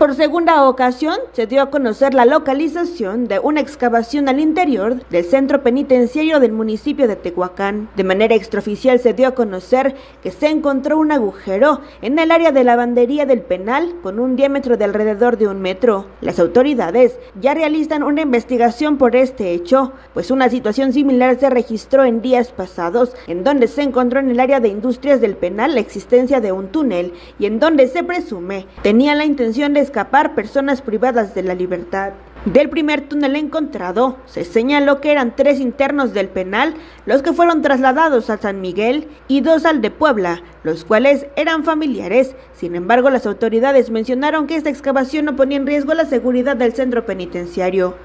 Por segunda ocasión, se dio a conocer la localización de una excavación al interior del centro penitenciario del municipio de Tehuacán. De manera extraoficial se dio a conocer que se encontró un agujero en el área de lavandería del penal con un diámetro de alrededor de un metro. Las autoridades ya realizan una investigación por este hecho, pues una situación similar se registró en días pasados, en donde se encontró en el área de industrias del penal la existencia de un túnel y en donde se presume tenía la intención de escapar personas privadas de la libertad. Del primer túnel encontrado, se señaló que eran tres internos del penal los que fueron trasladados a San Miguel y dos al de Puebla, los cuales eran familiares. Sin embargo, las autoridades mencionaron que esta excavación no ponía en riesgo la seguridad del centro penitenciario.